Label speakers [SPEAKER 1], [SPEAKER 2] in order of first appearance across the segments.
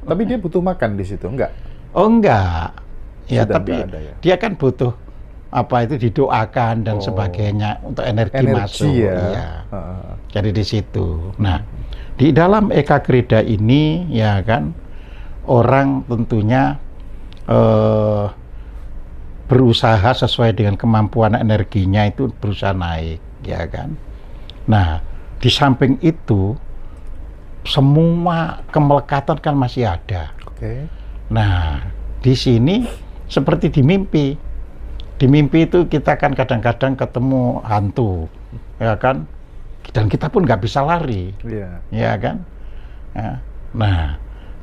[SPEAKER 1] Tapi dia butuh makan di situ, enggak?
[SPEAKER 2] Oh enggak. Ya
[SPEAKER 1] Sudah
[SPEAKER 2] tapi
[SPEAKER 1] enggak ada ya?
[SPEAKER 2] dia kan butuh apa itu didoakan dan
[SPEAKER 1] Oh.
[SPEAKER 2] sebagainya untuk energi,
[SPEAKER 1] Energi
[SPEAKER 2] masuk.
[SPEAKER 1] ya.
[SPEAKER 2] Iya.
[SPEAKER 1] Heeh.
[SPEAKER 2] Jadi di situ. Nah, di dalam Eka Krida ini ya kan orang tentunya eh, berusaha sesuai dengan kemampuan energinya itu berusaha naik, ya kan. Nah, di samping itu semua kemelekatan kan masih ada.
[SPEAKER 1] Oke.
[SPEAKER 2] Nah, di sini seperti di mimpi. Di mimpi itu kita kan kadang-kadang ketemu hantu, ya kan? Dan kita pun nggak bisa lari,
[SPEAKER 1] Iya.
[SPEAKER 2] ya kan? Ya. Nah,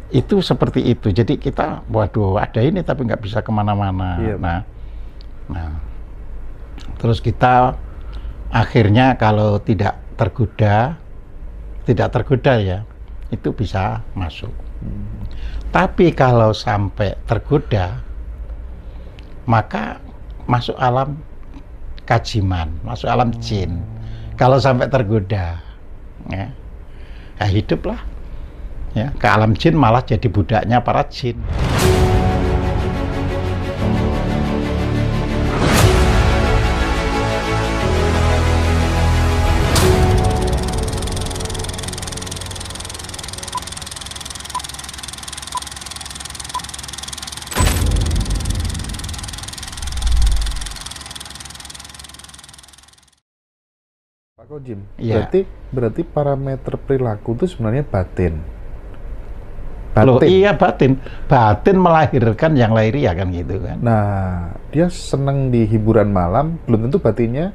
[SPEAKER 2] itu seperti itu. Jadi kita, waduh, ada ini tapi nggak bisa ke mana-mana.
[SPEAKER 1] Iya.
[SPEAKER 2] Nah, nah, terus kita akhirnya kalau tidak tergoda, tidak tergoda ya, itu bisa masuk. Tapi kalau sampai tergoda, maka masuk alam kajiman, masuk alam jin. Kalau sampai tergoda, ya, ya hiduplah. Ya, ke alam jin malah jadi budaknya para jin.
[SPEAKER 1] Pak Kojim,
[SPEAKER 2] Iya.
[SPEAKER 1] berarti berarti parameter perilaku itu sebenarnya batin.
[SPEAKER 2] Loh,
[SPEAKER 1] Batin.
[SPEAKER 2] iya batin. Batin melahirkan yang lahiriah kan gitu kan.
[SPEAKER 1] Nah, dia seneng di hiburan malam, belum tentu batinnya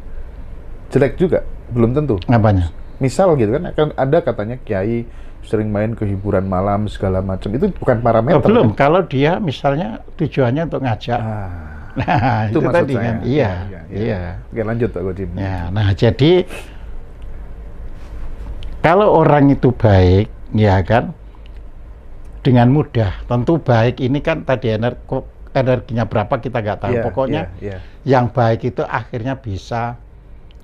[SPEAKER 1] jelek juga, belum tentu.
[SPEAKER 2] Apanya?
[SPEAKER 1] Misal gitu kan, akan ada katanya kiai sering main ke hiburan malam segala macam, itu bukan
[SPEAKER 2] Oh,
[SPEAKER 1] parameter.
[SPEAKER 2] belum.
[SPEAKER 1] kan?
[SPEAKER 2] Kalau dia misalnya tujuannya untuk ngajak.
[SPEAKER 1] Ah,
[SPEAKER 2] Nah,
[SPEAKER 1] itu
[SPEAKER 2] itu, tadi
[SPEAKER 1] saya.
[SPEAKER 2] kan. Iya,
[SPEAKER 1] Iya, iya.
[SPEAKER 2] iya.
[SPEAKER 1] Oke, lanjut Pak Kojim.
[SPEAKER 2] Ya, nah jadi kalau orang itu baik, ya kan, dengan mudah. Tentu baik ini kan tadi ener- kok energinya berapa kita nggak tahu.
[SPEAKER 1] Iya,
[SPEAKER 2] Pokoknya
[SPEAKER 1] iya, iya.
[SPEAKER 2] yang baik itu akhirnya bisa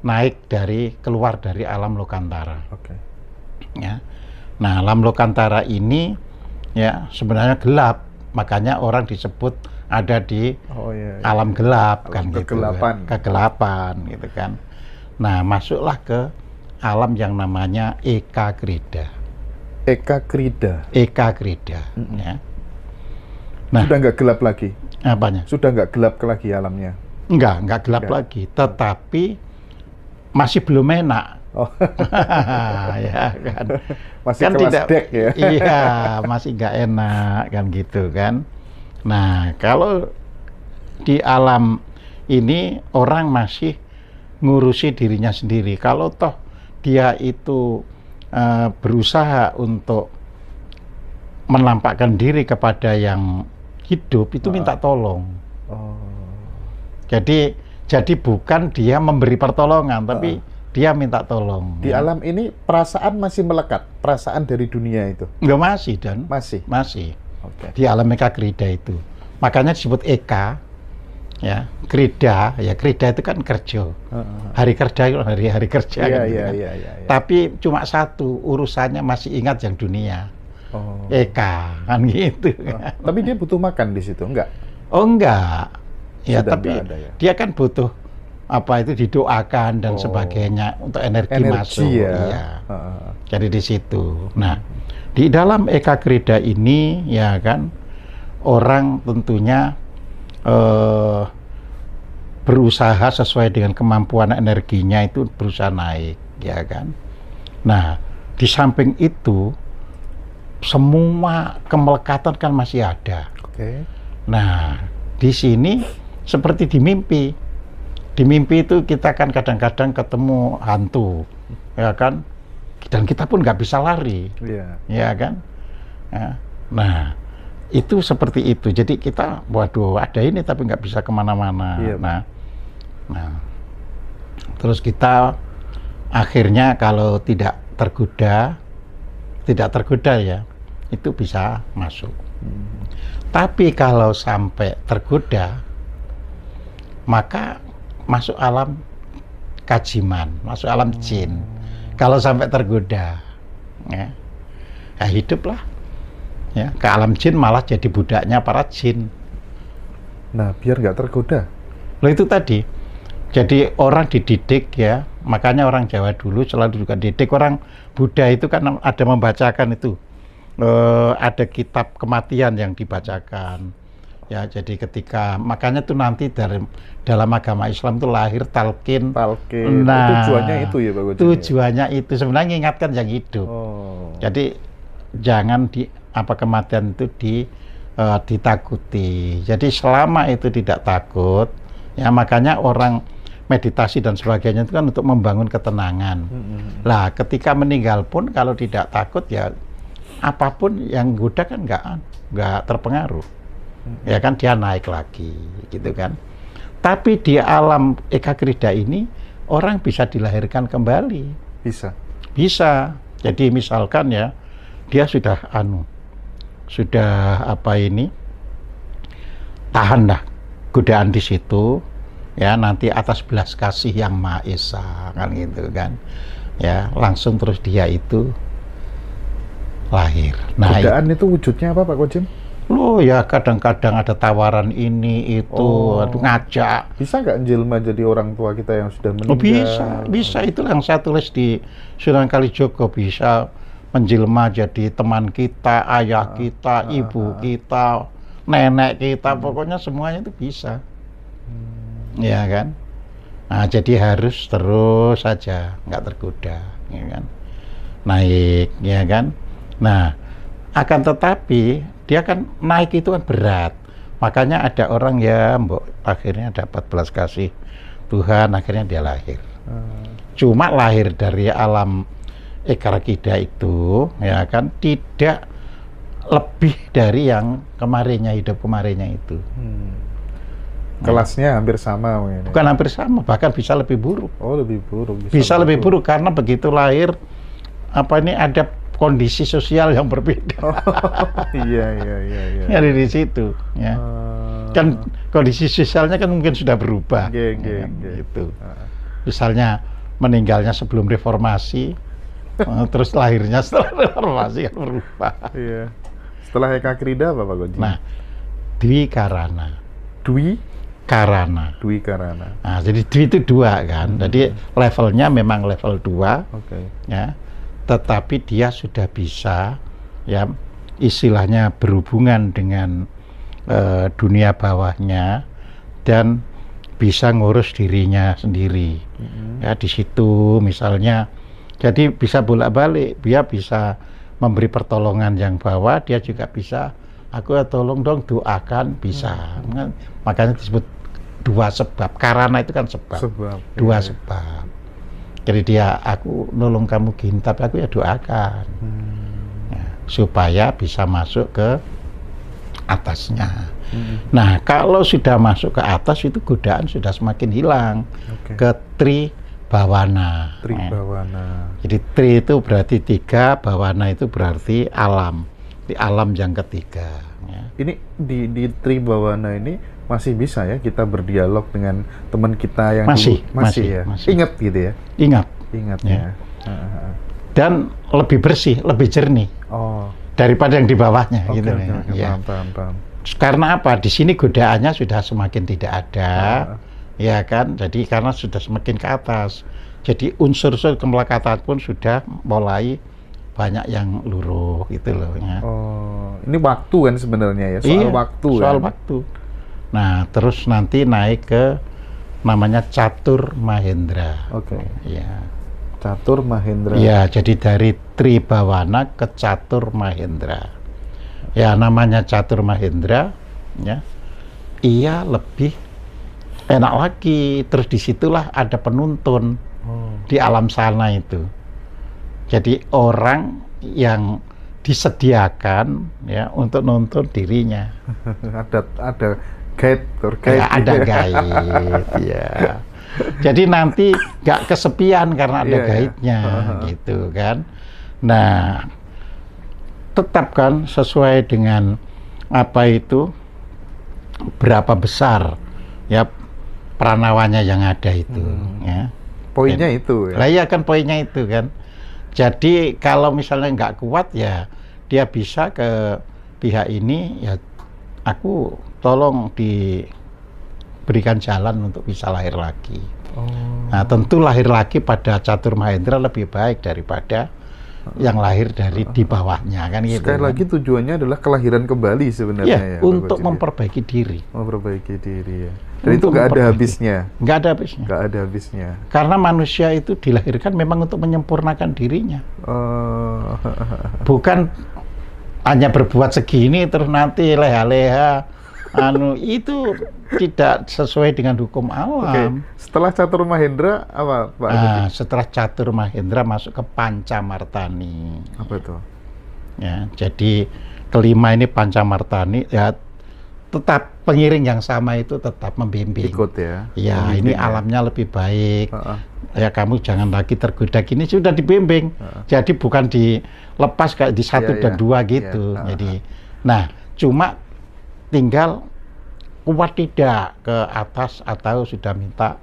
[SPEAKER 2] naik dari keluar dari alam lokantara.
[SPEAKER 1] Oke.
[SPEAKER 2] Ya. Nah, alam lokantara ini ya sebenarnya gelap, makanya orang disebut ada di
[SPEAKER 1] Oh iya. iya.
[SPEAKER 2] alam gelap
[SPEAKER 1] Alam
[SPEAKER 2] kan gitu
[SPEAKER 1] kegelapan.
[SPEAKER 2] kan. kegelapan gitu kan nah masuklah ke alam yang namanya Eka Krida
[SPEAKER 1] Eka Krida.
[SPEAKER 2] Eka Krida ya Nah.
[SPEAKER 1] Sudah nggak gelap lagi.
[SPEAKER 2] apanya
[SPEAKER 1] Sudah nggak gelap lagi alamnya.
[SPEAKER 2] enggak enggak gelap
[SPEAKER 1] Enggak.
[SPEAKER 2] lagi tetapi masih belum enak
[SPEAKER 1] Oh,
[SPEAKER 2] ya kan
[SPEAKER 1] masih
[SPEAKER 2] kan
[SPEAKER 1] kelas
[SPEAKER 2] tidak
[SPEAKER 1] dek ya.
[SPEAKER 2] iya masih nggak enak kan gitu kan nah kalau di alam ini orang masih ngurusi dirinya sendiri kalau toh dia itu eh, berusaha untuk menampakkan diri kepada yang hidup itu minta tolong
[SPEAKER 1] Oh.
[SPEAKER 2] jadi jadi bukan dia memberi pertolongan tapi dia minta tolong
[SPEAKER 1] Di alam ini perasaan masih melekat, perasaan dari dunia itu
[SPEAKER 2] nggak masih dan
[SPEAKER 1] masih.
[SPEAKER 2] masih
[SPEAKER 1] Oke.
[SPEAKER 2] di alam Eka Krida itu. Makanya disebut Eka, ya Krida, ya Krida itu kan kerja. Hari kerja itu hari-hari kerja.
[SPEAKER 1] Iya
[SPEAKER 2] kan,
[SPEAKER 1] iya
[SPEAKER 2] kan.
[SPEAKER 1] iya iya. iya.
[SPEAKER 2] Tapi cuma satu urusannya masih ingat yang dunia.
[SPEAKER 1] Oh.
[SPEAKER 2] Eka kan gitu.
[SPEAKER 1] Oh, Tapi dia butuh makan di situ, enggak?
[SPEAKER 2] Oh enggak, ya
[SPEAKER 1] Sudah
[SPEAKER 2] tapi
[SPEAKER 1] ada ya?
[SPEAKER 2] dia kan butuh apa itu didoakan dan
[SPEAKER 1] Oh.
[SPEAKER 2] sebagainya untuk energi,
[SPEAKER 1] Energi
[SPEAKER 2] masuk.
[SPEAKER 1] ya.
[SPEAKER 2] Iya.
[SPEAKER 1] Heeh.
[SPEAKER 2] Jadi di situ. Nah, di dalam Eka Krida ini ya kan orang tentunya eh, berusaha sesuai dengan kemampuan energinya itu berusaha naik, ya kan. Nah, di samping itu semua kemelekatan kan masih ada.
[SPEAKER 1] Oke.
[SPEAKER 2] Nah, di sini seperti di mimpi. Di mimpi itu kita kan kadang-kadang ketemu hantu, ya kan? Dan kita pun nggak bisa lari,
[SPEAKER 1] Iya.
[SPEAKER 2] ya kan? Ya. Nah, itu seperti itu. Jadi kita, waduh, ada ini tapi nggak bisa ke mana-mana.
[SPEAKER 1] Iya.
[SPEAKER 2] Nah, nah, terus kita akhirnya kalau tidak tergoda, tidak tergoda ya, itu bisa masuk. Tapi kalau sampai tergoda, maka masuk alam kajiman, masuk alam jin. Kalau sampai tergoda, ya, ya hiduplah. Ya ke alam jin malah jadi budaknya para jin
[SPEAKER 1] Nah, biar nggak tergoda.
[SPEAKER 2] Loh itu tadi. Jadi orang dididik ya, makanya orang Jawa dulu selalu juga didik orang Buddha itu kan ada membacakan itu. Eh, ada kitab kematian yang dibacakan. Ya, jadi ketika makanya tuh nanti dari dalam agama Islam itu lahir talqin.
[SPEAKER 1] Talqin.
[SPEAKER 2] Nah,
[SPEAKER 1] tujuannya itu ya, Pak Gojin. ya?
[SPEAKER 2] Tujuannya itu sebenarnya mengingatkan yang hidup.
[SPEAKER 1] Oh.
[SPEAKER 2] Jadi jangan di apa kematian itu di eh, ditakuti. Jadi selama itu tidak takut, ya makanya orang meditasi dan sebagainya itu kan untuk membangun ketenangan.
[SPEAKER 1] Mm-mm.
[SPEAKER 2] Lah, ketika meninggal pun kalau tidak takut ya apa pun yang goda kan nggak nggak terpengaruh. Ya kan dia naik lagi, gitu kan. Tapi di alam Eka Krida ini orang bisa dilahirkan kembali.
[SPEAKER 1] Bisa.
[SPEAKER 2] Bisa. Jadi misalkan ya, dia sudah anu, sudah apa ini, tahan dah godaan di situ, ya nanti atas belas kasih yang Maha Esa kan gitu kan, ya langsung terus dia itu lahir. Nah,
[SPEAKER 1] Godaan itu wujudnya apa Pak Kojim?
[SPEAKER 2] lo ya kadang-kadang ada tawaran ini itu,
[SPEAKER 1] Oh.
[SPEAKER 2] aduh, ngajak.
[SPEAKER 1] Bisa nggak jelma jadi orang tua kita yang sudah meninggal?
[SPEAKER 2] Oh, bisa, bisa itu yang saya tulis di Sunan Kalijogo bisa menjelma jadi teman kita, ayah kita, ibu kita, nenek kita, pokoknya semuanya itu bisa. Ya kan? Nah, jadi harus terus saja, nggak tergoda, ya kan? Naik, ya kan? Nah, akan tetapi dia kan naik itu kan berat. Makanya ada orang ya, mbok akhirnya dapat belas kasih Tuhan, akhirnya dia lahir.
[SPEAKER 1] Hmm.
[SPEAKER 2] Cuma lahir dari alam Ekarakida itu, ya kan, tidak lebih dari yang kemarinnya hidup kemarinnya itu.
[SPEAKER 1] Hmm. Kelasnya hampir sama mungkin. ya?
[SPEAKER 2] Bukan hampir sama, bahkan bisa lebih buruk.
[SPEAKER 1] Oh lebih buruk.
[SPEAKER 2] Bisa lebih buruk karena begitu lahir apa ini ada kondisi sosial yang berbeda.
[SPEAKER 1] Oh, iya iya iya iya.
[SPEAKER 2] Ada di situ, ya.
[SPEAKER 1] Ah.
[SPEAKER 2] Kan kondisi sosialnya kan mungkin sudah berubah.
[SPEAKER 1] Oke, oke,
[SPEAKER 2] ya kan, gitu.
[SPEAKER 1] Ah.
[SPEAKER 2] Misalnya meninggalnya sebelum reformasi, eh, terus lahirnya setelah reformasi kan berubah.
[SPEAKER 1] Iya. Setelah Eka Krida apa Pak Goji?
[SPEAKER 2] Nah, Dwi Karana,
[SPEAKER 1] Dwi
[SPEAKER 2] Karana.
[SPEAKER 1] Dwi Karana.
[SPEAKER 2] Nah, jadi Dwi itu dua kan. Jadi levelnya memang level 2
[SPEAKER 1] Oke.
[SPEAKER 2] ya. Tetapi dia sudah bisa ya istilahnya berhubungan dengan eh, dunia bawahnya dan bisa ngurus dirinya sendiri.
[SPEAKER 1] Mm-mm.
[SPEAKER 2] Ya di situ misalnya jadi bisa bolak-balik, dia bisa memberi pertolongan yang bawah, dia juga bisa aku ya tolong dong doakan bisa. Kan, Makanya disebut dua sebab. Karena itu kan sebab.
[SPEAKER 1] Sebab.
[SPEAKER 2] dua
[SPEAKER 1] iya.
[SPEAKER 2] sebab. Jadi dia aku nolong kamu gini, tapi aku ya doakan
[SPEAKER 1] Hmm.
[SPEAKER 2] Ya, supaya bisa masuk ke atasnya.
[SPEAKER 1] Mm-mm.
[SPEAKER 2] Nah, kalau sudah masuk ke atas itu godaan sudah semakin hilang
[SPEAKER 1] Oke.
[SPEAKER 2] ke tri bawana.
[SPEAKER 1] Tri
[SPEAKER 2] Ya.
[SPEAKER 1] Bawana.
[SPEAKER 2] Jadi tri itu berarti tiga, bawana itu berarti alam. Di alam yang ketiga. ya.
[SPEAKER 1] Ini di di Tri Bawana ini masih bisa ya kita berdialog dengan teman kita yang
[SPEAKER 2] Masih,
[SPEAKER 1] dulu masih,
[SPEAKER 2] masih,
[SPEAKER 1] ya.
[SPEAKER 2] masih.
[SPEAKER 1] Ingat gitu ya.
[SPEAKER 2] Ingat
[SPEAKER 1] Ingat
[SPEAKER 2] Ya.
[SPEAKER 1] ya.
[SPEAKER 2] Dan lebih bersih, lebih jernih
[SPEAKER 1] Oh.
[SPEAKER 2] daripada yang di bawahnya
[SPEAKER 1] Oke,
[SPEAKER 2] gitu
[SPEAKER 1] oke,
[SPEAKER 2] ya.
[SPEAKER 1] oke,
[SPEAKER 2] Ya.
[SPEAKER 1] paham, paham, paham.
[SPEAKER 2] Karena apa? Di sini godaannya sudah semakin tidak ada.
[SPEAKER 1] Ah.
[SPEAKER 2] Ya kan? Jadi karena sudah semakin ke atas. Jadi unsur-unsur kemelekatan pun sudah mulai banyak yang luruh gitu loh ya.
[SPEAKER 1] Oh, ini waktu kan sebenarnya ya, soal
[SPEAKER 2] Iya,
[SPEAKER 1] waktu
[SPEAKER 2] soal
[SPEAKER 1] kan?
[SPEAKER 2] waktu. Nah, terus nanti naik ke namanya catur mahendra.
[SPEAKER 1] Oke.
[SPEAKER 2] Ya.
[SPEAKER 1] Catur Mahendra.
[SPEAKER 2] Ya, jadi dari Tribawana ke Catur Mahendra. Ya, namanya Catur Mahendra, ya. Ia lebih enak lagi. Terus di situlah ada penuntun
[SPEAKER 1] Oh.
[SPEAKER 2] di alam sana itu. Jadi orang yang disediakan ya untuk nonton dirinya.
[SPEAKER 1] ada ada guide tour guide.
[SPEAKER 2] Ya, ada guide, ya. Jadi nanti nggak kesepian karena ada
[SPEAKER 1] Iya, iya.
[SPEAKER 2] guide-nya,
[SPEAKER 1] Heeh.
[SPEAKER 2] gitu kan. Nah, tetap kan sesuai dengan apa itu berapa besar ya pranawanya yang ada itu,
[SPEAKER 1] Hmm.
[SPEAKER 2] ya.
[SPEAKER 1] Poinnya itu ya.
[SPEAKER 2] Lah iya kan poinnya itu kan. Jadi kalau misalnya nggak kuat ya dia bisa ke pihak ini ya aku tolong diberikan jalan untuk bisa lahir lagi.
[SPEAKER 1] Oh.
[SPEAKER 2] Nah, tentu lahir lagi pada Catur Mahendra lebih baik daripada yang lahir dari di bawahnya kan gitu.
[SPEAKER 1] Sekali lagi tujuannya adalah kelahiran kembali sebenarnya
[SPEAKER 2] ya,
[SPEAKER 1] ya. Pak
[SPEAKER 2] untuk
[SPEAKER 1] ya?
[SPEAKER 2] memperbaiki diri.
[SPEAKER 1] memperbaiki diri ya. Dan itu nggak ada habisnya,
[SPEAKER 2] Nggak ada habisnya.
[SPEAKER 1] nggak ada habisnya.
[SPEAKER 2] Karena manusia itu dilahirkan memang untuk menyempurnakan dirinya.
[SPEAKER 1] Oh.
[SPEAKER 2] Bukan hanya berbuat segini terus nanti leha-leha anu itu tidak sesuai dengan hukum alam.
[SPEAKER 1] setelah Catur Mahendra apa Pak?
[SPEAKER 2] Nah, setelah Catur Mahendra masuk ke Pancamartani.
[SPEAKER 1] Apa itu?
[SPEAKER 2] Ya, jadi kelima ini Pancamartani ya tetap pengiring yang sama itu tetap membimbing.
[SPEAKER 1] Ikut ya.
[SPEAKER 2] Ya, ini
[SPEAKER 1] ya.
[SPEAKER 2] alamnya lebih baik.
[SPEAKER 1] Heeh.
[SPEAKER 2] Ya, kamu jangan lagi tergoda gini sudah dibimbing. Jadi bukan dilepas kayak di satu
[SPEAKER 1] Iya,
[SPEAKER 2] dan
[SPEAKER 1] iya.
[SPEAKER 2] dua
[SPEAKER 1] Iya,
[SPEAKER 2] gitu.
[SPEAKER 1] heeh.
[SPEAKER 2] Jadi, nah cuma tinggal kuat tidak ke atas atau sudah minta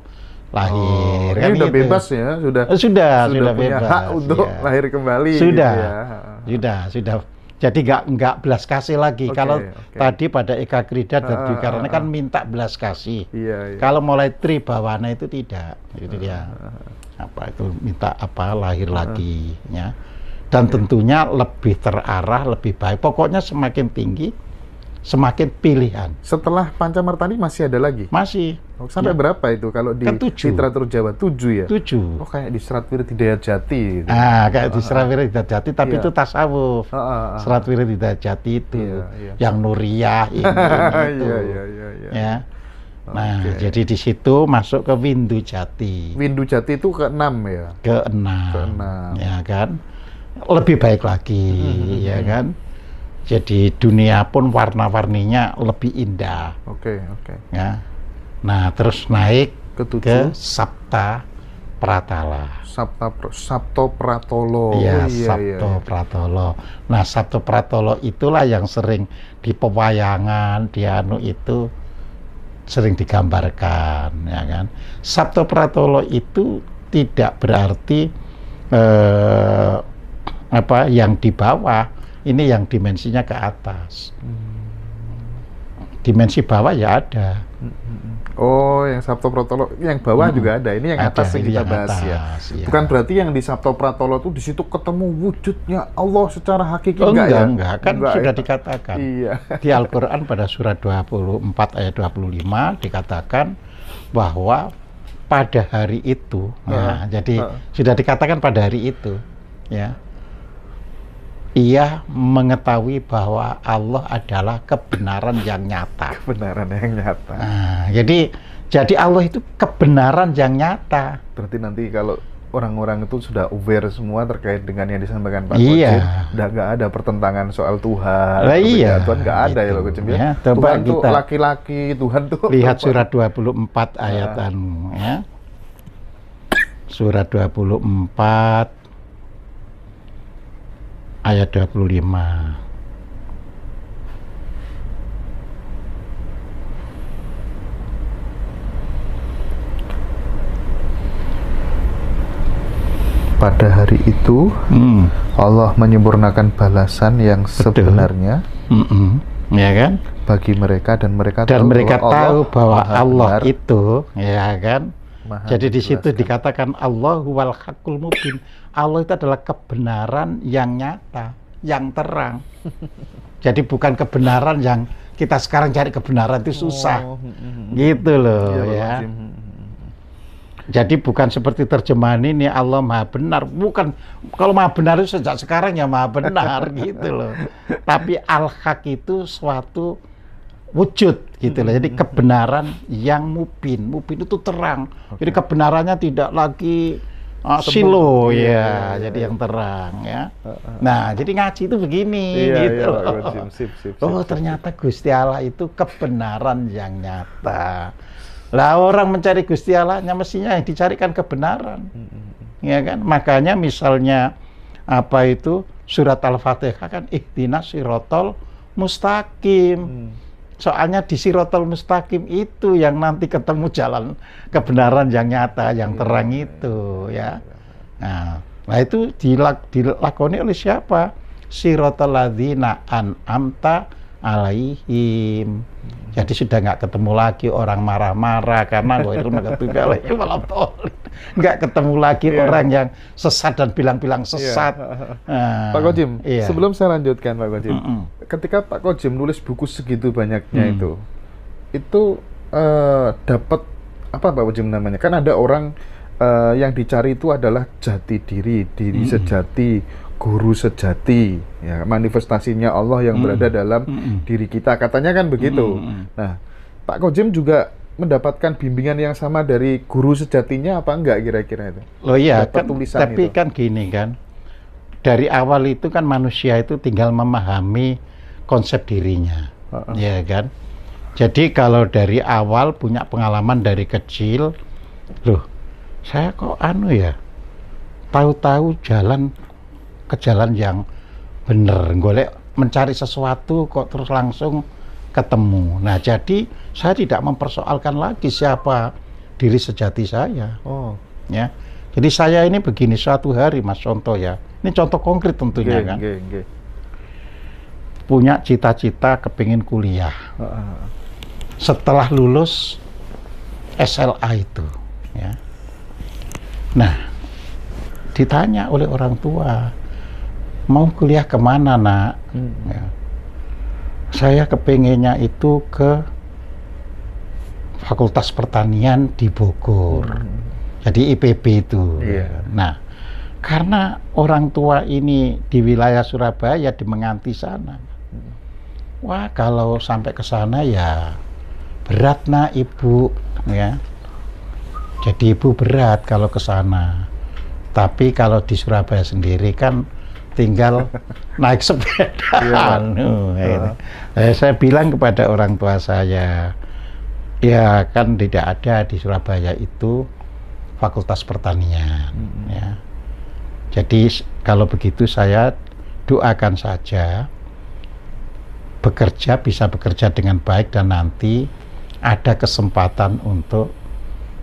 [SPEAKER 2] lahir.
[SPEAKER 1] Oh,
[SPEAKER 2] Kan
[SPEAKER 1] ini udah
[SPEAKER 2] gitu.
[SPEAKER 1] bebas ya, sudah
[SPEAKER 2] Eh, sudah, sudah,
[SPEAKER 1] punya
[SPEAKER 2] bebas.
[SPEAKER 1] hak untuk
[SPEAKER 2] ya.
[SPEAKER 1] lahir kembali.
[SPEAKER 2] Sudah,
[SPEAKER 1] gitu ya.
[SPEAKER 2] sudah, sudah. Jadi nggak nggak belas kasih lagi.
[SPEAKER 1] Oke,
[SPEAKER 2] Kalau
[SPEAKER 1] oke.
[SPEAKER 2] tadi pada Eka Krida dan
[SPEAKER 1] Ah, ah,
[SPEAKER 2] Karana
[SPEAKER 1] ah,
[SPEAKER 2] kan minta belas kasih.
[SPEAKER 1] Iya, iya.
[SPEAKER 2] Kalau mulai Tri Bawana itu tidak, itu dia.
[SPEAKER 1] Ah,
[SPEAKER 2] Apa itu minta apa lahir lagi, ya. Dan tentunya lebih terarah, lebih baik. Pokoknya semakin tinggi, semakin pilihan.
[SPEAKER 1] Setelah Pancamartani masih ada lagi.
[SPEAKER 2] Masih
[SPEAKER 1] Oh, Sampai
[SPEAKER 2] Ya.
[SPEAKER 1] berapa itu kalau di
[SPEAKER 2] Kan tujuh.
[SPEAKER 1] literatur Jawa? Tujuh ya?
[SPEAKER 2] tujuh.
[SPEAKER 1] Oh kayak di Serat Wirididaya Jati. Gitu.
[SPEAKER 2] Ah, kayak di Serawira Jati, tapi
[SPEAKER 1] Iya.
[SPEAKER 2] itu tasawuf.
[SPEAKER 1] Ah, ah, ah.
[SPEAKER 2] Serat Wiridida Jati itu
[SPEAKER 1] Iya, iya.
[SPEAKER 2] yang Nuriyah ini, ini itu.
[SPEAKER 1] Iya, iya, iya, iya.
[SPEAKER 2] Ya. Nah,
[SPEAKER 1] Oke.
[SPEAKER 2] jadi di situ masuk ke Windu Jati
[SPEAKER 1] Windu Jati itu ke enam ya?
[SPEAKER 2] ke enam,
[SPEAKER 1] Keenam.
[SPEAKER 2] ya kan? Lebih baik lagi,
[SPEAKER 1] Hmm,
[SPEAKER 2] ya kan? Jadi dunia pun warna-warninya lebih indah,
[SPEAKER 1] Oke, oke.
[SPEAKER 2] ya. Nah, terus naik ke Sabta Pratala.
[SPEAKER 1] Sabta, Sabto Pratolo.
[SPEAKER 2] Iya,
[SPEAKER 1] Oh, iya,
[SPEAKER 2] Sabto
[SPEAKER 1] iya.
[SPEAKER 2] Pratolo. Nah, Sabto Pratolo itulah yang sering di pewayangan, di anu itu sering digambarkan, ya kan. Sabto Pratolo itu tidak berarti eh, apa yang di bawah, ini yang dimensinya ke atas. Dimensi bawah ya ada.
[SPEAKER 1] Oh, yang Sabto Pratolo, yang bawah juga ada. Ini yang
[SPEAKER 2] Ada,
[SPEAKER 1] atas yang kita
[SPEAKER 2] yang
[SPEAKER 1] bahas ya.
[SPEAKER 2] atas, iya.
[SPEAKER 1] Bukan berarti yang di Sabto Pratolo itu di situ ketemu wujudnya Allah secara hakiki
[SPEAKER 2] Oh,
[SPEAKER 1] enggak,
[SPEAKER 2] enggak,
[SPEAKER 1] ya?
[SPEAKER 2] enggak, kan
[SPEAKER 1] Enggak
[SPEAKER 2] sudah
[SPEAKER 1] ya?
[SPEAKER 2] dikatakan.
[SPEAKER 1] Iya.
[SPEAKER 2] di Al-Quran pada surat 24 ayat 25 dikatakan bahwa pada hari itu, nah,
[SPEAKER 1] Heeh,
[SPEAKER 2] jadi
[SPEAKER 1] heeh.
[SPEAKER 2] sudah dikatakan pada hari itu, ya, ia mengetahui bahwa Allah adalah kebenaran yang nyata.
[SPEAKER 1] Kebenaran yang nyata.
[SPEAKER 2] Nah, jadi jadi Allah itu kebenaran yang nyata.
[SPEAKER 1] Berarti nanti kalau orang-orang itu sudah aware semua terkait dengan yang disampaikan Pak
[SPEAKER 2] Iya.
[SPEAKER 1] Kocim, udah nggak ada pertentangan soal Tuhan,
[SPEAKER 2] Lah iya,
[SPEAKER 1] Tuhan nggak ada ya
[SPEAKER 2] gitu.
[SPEAKER 1] Pak Kocim ya.
[SPEAKER 2] Ya,
[SPEAKER 1] Tuhan tuh
[SPEAKER 2] kita
[SPEAKER 1] laki-laki, Tuhan tuh
[SPEAKER 2] Lihat
[SPEAKER 1] apa?
[SPEAKER 2] surat 24 ayat
[SPEAKER 1] Ah.
[SPEAKER 2] anu ya. Surat 24 ayat 25.
[SPEAKER 1] Pada hari itu
[SPEAKER 2] Hmm.
[SPEAKER 1] Allah menyempurnakan balasan yang
[SPEAKER 2] Betul.
[SPEAKER 1] sebenarnya
[SPEAKER 2] Mm-mm. Ya kan?
[SPEAKER 1] bagi mereka dan mereka
[SPEAKER 2] Dan
[SPEAKER 1] tahu
[SPEAKER 2] mereka
[SPEAKER 1] bahwa
[SPEAKER 2] tahu bahwa
[SPEAKER 1] Maha
[SPEAKER 2] Allah
[SPEAKER 1] benar,
[SPEAKER 2] itu ya kan?
[SPEAKER 1] Maha
[SPEAKER 2] Jadi di situ dikatakan Allah wal hakul mubin. Allah itu adalah kebenaran yang nyata, yang terang. Jadi bukan kebenaran yang kita sekarang cari kebenaran itu susah.
[SPEAKER 1] Oh, mm, mm, mm.
[SPEAKER 2] Gitu loh
[SPEAKER 1] Iya,
[SPEAKER 2] ya.
[SPEAKER 1] Mm.
[SPEAKER 2] Jadi bukan seperti terjemahan ini Allah maha benar, bukan kalau maha benar itu sejak sekarang ya maha benar gitu loh. Tapi al-haq itu suatu wujud gitu loh. Jadi kebenaran yang mubin, mubin itu terang. Jadi kebenarannya tidak lagi uh, silo
[SPEAKER 1] Iya,
[SPEAKER 2] ya,
[SPEAKER 1] iya, iya,
[SPEAKER 2] jadi
[SPEAKER 1] iya.
[SPEAKER 2] yang terang ya. Nah, jadi ngaji itu begini
[SPEAKER 1] Iya,
[SPEAKER 2] gitu.
[SPEAKER 1] iya,
[SPEAKER 2] loh.
[SPEAKER 1] Sip, sip, sip,
[SPEAKER 2] Oh ternyata Gusti Allah itu kebenaran yang nyata. Lah orang mencari Gusti Allahnya mestinya yang dicarikan kebenaran. Ya kan? Makanya misalnya apa itu surat Al-Fatihah kan ihdinas sirotol mustaqim.
[SPEAKER 1] Hmm.
[SPEAKER 2] Soalnya di sirotol mustaqim itu yang nanti ketemu jalan kebenaran yang nyata, yang
[SPEAKER 1] Iya,
[SPEAKER 2] terang
[SPEAKER 1] iya,
[SPEAKER 2] itu ya. Nah, nah itu dilak- dilakoni oleh siapa? siratal ladzina an'amta alaihim. Jadi sudah nggak ketemu lagi orang marah-marah karena ghairil maghdubi alaihim waladdallin. Nggak ketemu lagi
[SPEAKER 1] Iya.
[SPEAKER 2] orang yang sesat dan bilang-bilang sesat.
[SPEAKER 1] Iya.
[SPEAKER 2] Nah,
[SPEAKER 1] Pak Kojim,
[SPEAKER 2] iya.
[SPEAKER 1] sebelum saya lanjutkan Pak Kojim,
[SPEAKER 2] Mm-mm.
[SPEAKER 1] ketika Pak Kojim nulis buku segitu banyaknya
[SPEAKER 2] Hmm.
[SPEAKER 1] itu, itu eh, dapat apa Pak Kojim namanya? Kan ada orang eh, yang dicari itu adalah jati diri, diri
[SPEAKER 2] Hmm.
[SPEAKER 1] sejati, guru sejati, ya manifestasinya Allah yang
[SPEAKER 2] Hmm.
[SPEAKER 1] berada dalam
[SPEAKER 2] Mm-mm.
[SPEAKER 1] diri kita. Katanya kan begitu.
[SPEAKER 2] Mm-mm.
[SPEAKER 1] Nah, Pak Kojim juga mendapatkan bimbingan yang sama dari guru sejatinya apa enggak kira-kira itu?
[SPEAKER 2] Loh iya,
[SPEAKER 1] dapat
[SPEAKER 2] kan,
[SPEAKER 1] tulisan
[SPEAKER 2] tapi
[SPEAKER 1] itu.
[SPEAKER 2] kan gini kan, dari awal itu kan manusia itu tinggal memahami konsep dirinya,
[SPEAKER 1] Heeh.
[SPEAKER 2] ya kan. Jadi kalau dari awal punya pengalaman dari kecil, loh, saya kok anu ya, tahu-tahu jalan ke jalan yang bener, golek mencari sesuatu kok terus langsung ketemu. Nah, jadi saya tidak mempersoalkan lagi siapa diri sejati saya
[SPEAKER 1] Oh,
[SPEAKER 2] ya. Jadi saya ini begini suatu hari Mas contoh ya. Ini contoh konkret tentunya
[SPEAKER 1] nggih,
[SPEAKER 2] kan.
[SPEAKER 1] nggih, nggih.
[SPEAKER 2] Punya cita-cita kepingin kuliah. Setelah lulus SLA itu ya. Nah, ditanya oleh orang tua, mau kuliah ke mana nak?
[SPEAKER 1] Hmm.
[SPEAKER 2] Ya. Saya kepengennya itu ke Fakultas Pertanian di Bogor.
[SPEAKER 1] Hmm.
[SPEAKER 2] Jadi IPB itu.
[SPEAKER 1] Iya.
[SPEAKER 2] Nah, karena orang tua ini di wilayah Surabaya di Menganti sana. Wah, kalau sampai ke sana ya berat nak ibu, ya. Jadi ibu berat kalau ke sana. Tapi kalau di Surabaya sendiri kan tinggal naik sepeda.
[SPEAKER 1] Iya, Pak.
[SPEAKER 2] Anu, gitu. Eh, saya bilang kepada orang tua saya, ya kan tidak ada di Surabaya itu Fakultas Pertanian.
[SPEAKER 1] Mm-mm.
[SPEAKER 2] Ya. Jadi kalau begitu saya doakan saja bekerja bisa bekerja dengan baik dan nanti ada kesempatan untuk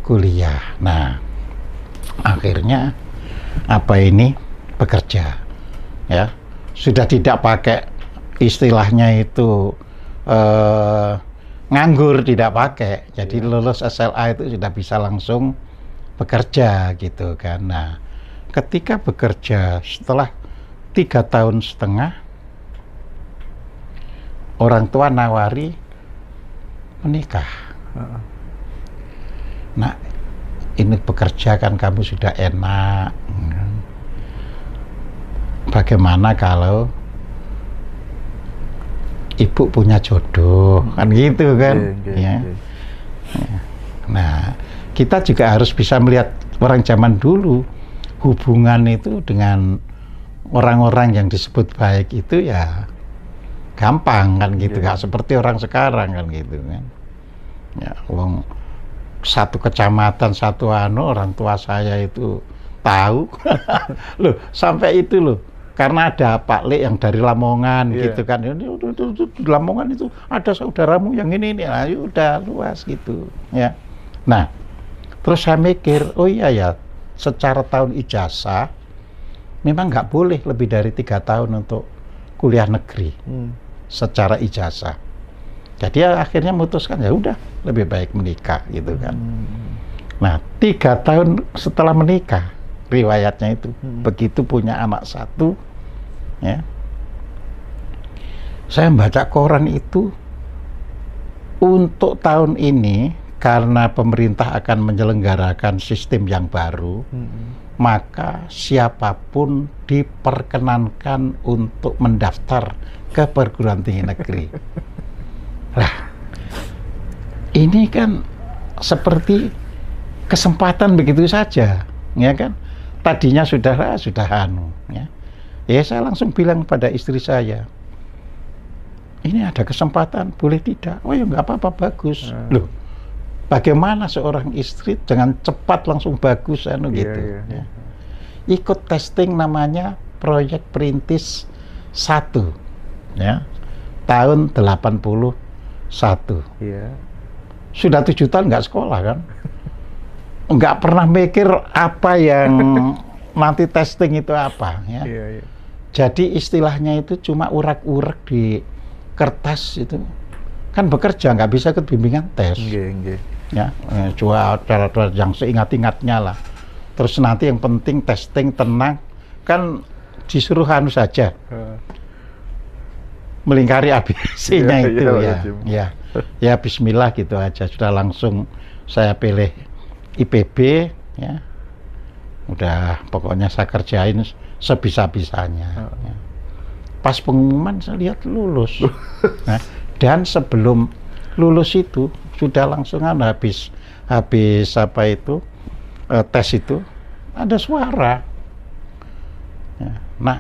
[SPEAKER 2] kuliah. Nah, akhirnya apa ini bekerja, ya sudah tidak pakai istilahnya itu eh, nganggur tidak pakai. Jadi lulus SLA itu sudah bisa langsung bekerja gitu kan. Nah, ketika bekerja setelah tiga tahun setengah orang tua nawari menikah.
[SPEAKER 1] Heeh.
[SPEAKER 2] Nah, ini bekerja kan kamu sudah enak. Bagaimana kalau ibu punya jodoh kan gitu kan?
[SPEAKER 1] Nggih, nggih,
[SPEAKER 2] ya.
[SPEAKER 1] nggih.
[SPEAKER 2] Nah, kita juga harus bisa melihat orang zaman dulu hubungan itu dengan orang-orang yang disebut baik itu ya gampang kan gitu,
[SPEAKER 1] Iya.
[SPEAKER 2] nggak seperti orang sekarang kan gitu kan. Ya, wong satu kecamatan satu anu orang tua saya itu tahu, loh sampai itu loh karena ada Pak Lek yang dari Lamongan
[SPEAKER 1] Iya.
[SPEAKER 2] gitu kan, ini Lamongan itu ada saudaramu yang ini ini, nah, ya udah luas gitu ya. Nah, terus saya mikir, oh iya ya, secara tahun ijazah memang nggak boleh lebih dari tiga tahun untuk kuliah negeri
[SPEAKER 1] Hmm.
[SPEAKER 2] secara ijazah. Jadi ya akhirnya memutuskan ya udah lebih baik menikah gitu kan.
[SPEAKER 1] Hmm.
[SPEAKER 2] Nah tiga tahun setelah menikah riwayatnya itu
[SPEAKER 1] Hmm.
[SPEAKER 2] begitu punya anak satu, ya saya membaca koran itu untuk tahun ini karena pemerintah akan menyelenggarakan sistem yang baru,
[SPEAKER 1] Hmm.
[SPEAKER 2] maka siapa pun diperkenankan untuk mendaftar ke perguruan tinggi negeri. Lah, ini kan seperti kesempatan begitu saja, ya kan? Tadinya sudah ah, sudah anu, ya. Ya saya langsung bilang pada istri saya, ini ada kesempatan, boleh tidak? Oh ya nggak apa-apa, bagus.
[SPEAKER 1] Ah.
[SPEAKER 2] Loh, bagaimana seorang istri dengan cepat langsung bagus anu
[SPEAKER 1] Iya,
[SPEAKER 2] gitu
[SPEAKER 1] iya,
[SPEAKER 2] ya.
[SPEAKER 1] iya.
[SPEAKER 2] ikut testing namanya proyek perintis 1 ya tahun 81
[SPEAKER 1] Iya.
[SPEAKER 2] sudah tujuh tahun nggak sekolah kan nggak pernah mikir apa yang nanti testing itu apa ya.
[SPEAKER 1] Iya, iya.
[SPEAKER 2] Jadi istilahnya itu cuma urak-urak di kertas itu. Kan bekerja nggak bisa ikut bimbingan tes.
[SPEAKER 1] Nggih, nggih.
[SPEAKER 2] ya eh, cuma cara-cara yang seingat-ingatnya lah. Terus nanti yang penting testing tenang. Kan disuruh anu saja. Melingkari ABC-nya
[SPEAKER 1] Iya,
[SPEAKER 2] itu
[SPEAKER 1] iya,
[SPEAKER 2] ya.
[SPEAKER 1] Jim.
[SPEAKER 2] ya ya Bismillah gitu aja. Sudah langsung saya pilih IPB ya. Udah pokoknya saya kerjain sebisa-bisanya ya. pas pengumuman saya lihat lulus. Nah, dan sebelum lulus itu sudah langsung kan habis habis apa itu eh, tes itu ada suara. Ya, nah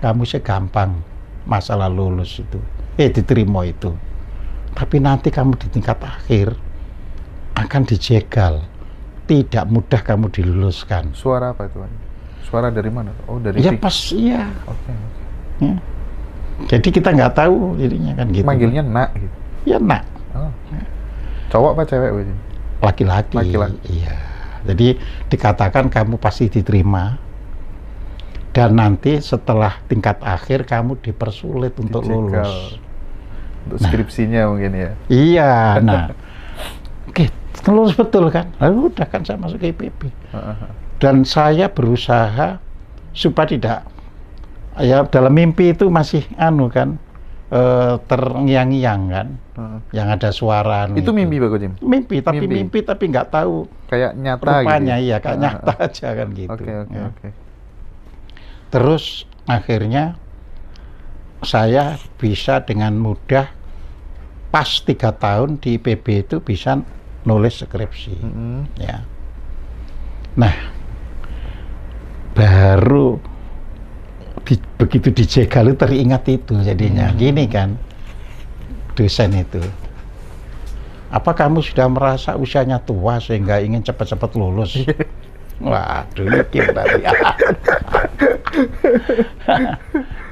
[SPEAKER 2] kamu sih gampang masalah lulus itu. Eh diterima itu. Tapi nanti kamu di tingkat akhir akan dijegal tidak mudah kamu diluluskan
[SPEAKER 1] Suara apa itu? Suara dari mana? Oh, dari
[SPEAKER 2] ya pas iya
[SPEAKER 1] Oke, oke.
[SPEAKER 2] ya. jadi kita nggak tahu dirinya kan gitu
[SPEAKER 1] Manggilnya nak gitu.
[SPEAKER 2] ya nak
[SPEAKER 1] Oh. Cowok apa cewek,
[SPEAKER 2] laki-laki
[SPEAKER 1] Laki-laki.
[SPEAKER 2] iya jadi dikatakan kamu pasti diterima dan nanti setelah tingkat akhir kamu dipersulit untuk
[SPEAKER 1] Dijegal.
[SPEAKER 2] lulus
[SPEAKER 1] Untuk skripsinya mungkin ya.
[SPEAKER 2] Iya, nah, lulus betul kan? Lalu udah kan saya masuk ke IPB. Dan saya berusaha supaya tidak, ya dalam mimpi itu masih anu kan, eh, terngiang-ngiang kan,
[SPEAKER 1] Heeh.
[SPEAKER 2] yang ada suara. anu
[SPEAKER 1] Itu mimpi, Pak Jim?
[SPEAKER 2] Mimpi, tapi
[SPEAKER 1] Mimpi.
[SPEAKER 2] mimpi, tapi nggak tahu
[SPEAKER 1] Kayak nyata
[SPEAKER 2] rupanya
[SPEAKER 1] gitu.
[SPEAKER 2] iya, kayak
[SPEAKER 1] Heeh.
[SPEAKER 2] nyata aja kan gitu.
[SPEAKER 1] Oke, oke,
[SPEAKER 2] Ya.
[SPEAKER 1] oke.
[SPEAKER 2] Terus akhirnya saya bisa dengan mudah pas tiga tahun di IPB itu bisa nulis skripsi.
[SPEAKER 1] Mm-mm.
[SPEAKER 2] ya. Nah, baru di- begitu dijegal teringat itu jadinya.
[SPEAKER 1] Hmm.
[SPEAKER 2] Gini kan, dosen itu. Apa kamu sudah merasa usianya tua sehingga ingin cepat-cepat lulus? Waduh, mikir tadi.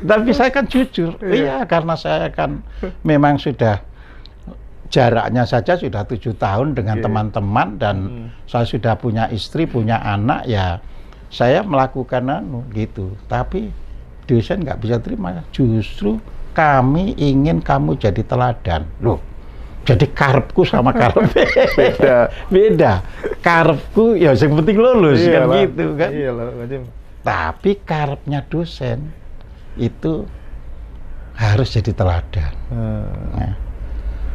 [SPEAKER 2] Tapi saya kan jujur, iya karena saya kan memang sudah jaraknya saja sudah tujuh tahun dengan
[SPEAKER 1] Iya.
[SPEAKER 2] teman-teman dan
[SPEAKER 1] Hmm.
[SPEAKER 2] saya sudah punya istri, punya anak ya saya melakukan anu gitu. Tapi dosen nggak bisa terima. Justru kami ingin kamu jadi teladan. Loh, jadi karepku sama karep
[SPEAKER 1] Beda.
[SPEAKER 2] beda. Karepku ya yang penting lulus kan
[SPEAKER 1] Iyalah.
[SPEAKER 2] gitu kan.
[SPEAKER 1] Iya lah, Pak Jim.
[SPEAKER 2] Tapi karepnya dosen itu harus jadi teladan.
[SPEAKER 1] Heeh.
[SPEAKER 2] Nah,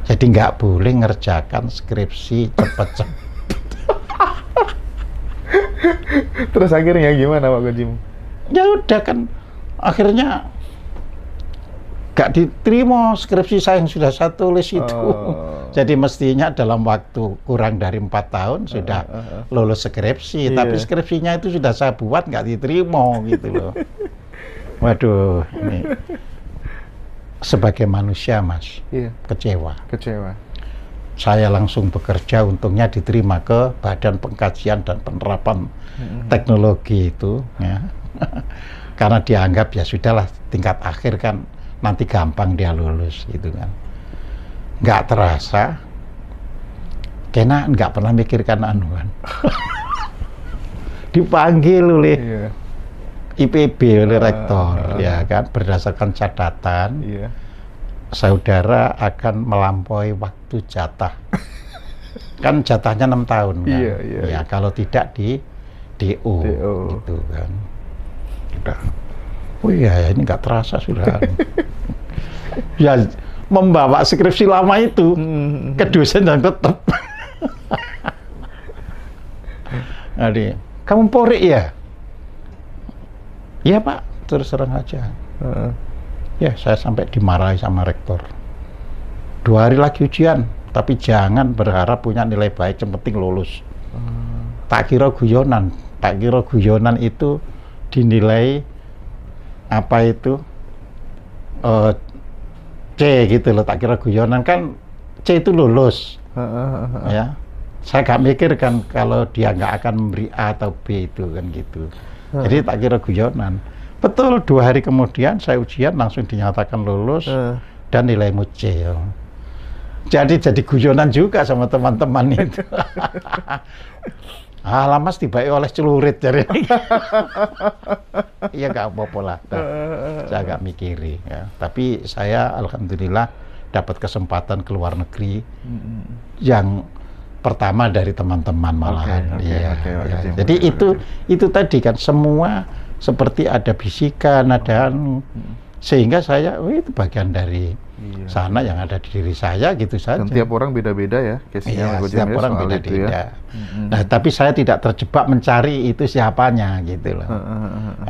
[SPEAKER 2] jadi nggak boleh ngerjakan skripsi cepet-cepet.
[SPEAKER 1] Terus akhirnya gimana Pak Jim?
[SPEAKER 2] ya udah kan akhirnya nggak diterima skripsi saya yang sudah saya tulis itu.
[SPEAKER 1] Oh.
[SPEAKER 2] Jadi mestinya dalam waktu kurang dari empat tahun sudah
[SPEAKER 1] uh, uh.
[SPEAKER 2] lulus skripsi,
[SPEAKER 1] Iya.
[SPEAKER 2] tapi skripsinya itu sudah saya buat nggak diterima gitu loh. Waduh, ini sebagai manusia mas
[SPEAKER 1] Iya,
[SPEAKER 2] kecewa.
[SPEAKER 1] kecewa.
[SPEAKER 2] Saya langsung bekerja, untungnya diterima ke Badan Pengkajian dan Penerapan Teknologi itu, ya. karena dianggap ya sudahlah tingkat akhir kan nanti gampang dia lulus gitu kan. Nggak terasa, kena nggak pernah mikirkan anu kan. Dipanggil oleh
[SPEAKER 1] Iya,
[SPEAKER 2] IPB oleh
[SPEAKER 1] Ah,
[SPEAKER 2] rektor,
[SPEAKER 1] ah,
[SPEAKER 2] ya kan berdasarkan catatan
[SPEAKER 1] iya.
[SPEAKER 2] saudara akan melampaui waktu jatah. kan jatahnya enam tahun kan.
[SPEAKER 1] Iya, iya,
[SPEAKER 2] Ya
[SPEAKER 1] iya.
[SPEAKER 2] kalau tidak di DO,
[SPEAKER 1] DO.
[SPEAKER 2] gitu kan. Udah. Oh iya, ini nggak terasa sudah. ya membawa skripsi lama itu
[SPEAKER 1] Hmm.
[SPEAKER 2] ke dosen dan tetap. Jadi, kamu porik ya? Iya pak, terus terang aja.
[SPEAKER 1] Heeh.
[SPEAKER 2] Ya, saya sampai dimarahi sama rektor. Dua hari lagi ujian, tapi jangan berharap punya nilai baik, yang penting lulus. Tak kira guyonan, tak kira guyonan itu dinilai apa itu eh, C gitu loh, tak kira guyonan kan C itu lulus,
[SPEAKER 1] heeh.
[SPEAKER 2] ya. Saya gak mikir kan kalau dia nggak akan memberi A atau B itu kan gitu. Jadi tak kira guyonan. Betul dua hari kemudian saya ujian langsung dinyatakan lulus
[SPEAKER 1] Heeh.
[SPEAKER 2] dan nilaimu C. ya. Jadi jadi guyonan juga sama teman-teman itu. Ah, lama tiba oleh celurit jadi. Iya nggak apa-apa lah. Saya agak mikiri ya. Tapi saya alhamdulillah dapat kesempatan ke luar negeri yang pertama dari teman-teman malahan.
[SPEAKER 1] oke,
[SPEAKER 2] Iya,
[SPEAKER 1] oke, oke,
[SPEAKER 2] iya.
[SPEAKER 1] oke,
[SPEAKER 2] Jadi
[SPEAKER 1] oke,
[SPEAKER 2] itu itu tadi kan semua seperti ada bisikan, ada anu. sehingga saya, oh itu bagian dari
[SPEAKER 1] Iya.
[SPEAKER 2] sana yang ada di diri saya gitu saja.
[SPEAKER 1] Dan tiap orang beda-beda ya case-nya
[SPEAKER 2] Iya, setiap
[SPEAKER 1] ya,
[SPEAKER 2] orang beda-beda.
[SPEAKER 1] ya.
[SPEAKER 2] Nah, tapi saya tidak terjebak mencari itu siapanya gitu loh.
[SPEAKER 1] Heeh.